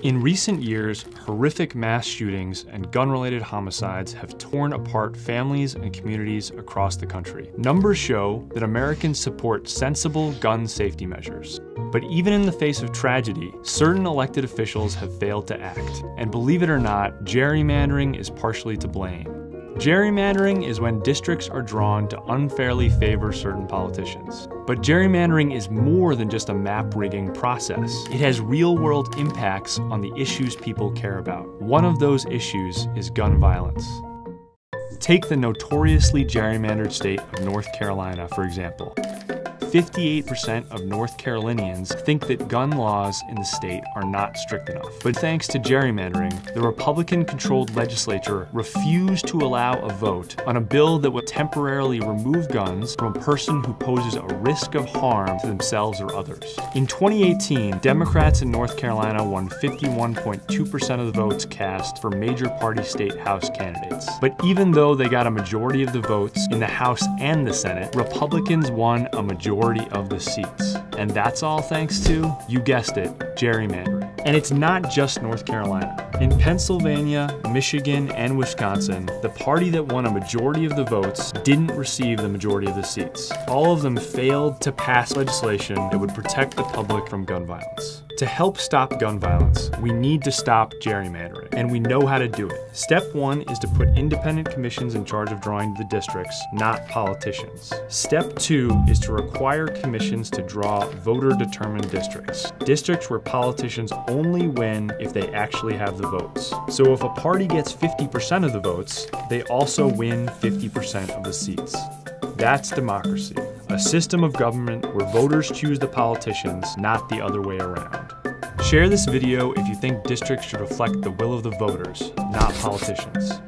In recent years, horrific mass shootings and gun-related homicides have torn apart families and communities across the country. Numbers show that Americans support sensible gun safety measures. But even in the face of tragedy, certain elected officials have failed to act. And believe it or not, gerrymandering is partially to blame. Gerrymandering is when districts are drawn to unfairly favor certain politicians. But gerrymandering is more than just a map rigging process. It has real world impacts on the issues people care about. One of those issues is gun violence. Take the notoriously gerrymandered state of North Carolina, for example. 58% of North Carolinians think that gun laws in the state are not strict enough. But thanks to gerrymandering, the Republican controlled legislature refused to allow a vote on a bill that would temporarily remove guns from a person who poses a risk of harm to themselves or others. In 2018, Democrats in North Carolina won 51.2% of the votes cast for major party state House candidates. But even though they got a majority of the votes in the House and the Senate, Republicans won a majority majority of the seats. And that's all thanks to, you guessed it, gerrymandering. And it's not just North Carolina. In Pennsylvania, Michigan, and Wisconsin, the party that won a majority of the votes didn't receive the majority of the seats. All of them failed to pass legislation that would protect the public from gun violence. To help stop gun violence, we need to stop gerrymandering, and we know how to do it. Step one is to put independent commissions in charge of drawing the districts, not politicians. Step two is to require commissions to draw voter determined districts, districts where politicians only win if they actually have the votes. So if a party gets 50% of the votes, they also win 50% of the seats. That's democracy, a system of government where voters choose the politicians, not the other way around. Share this video if you think districts should reflect the will of the voters, not politicians.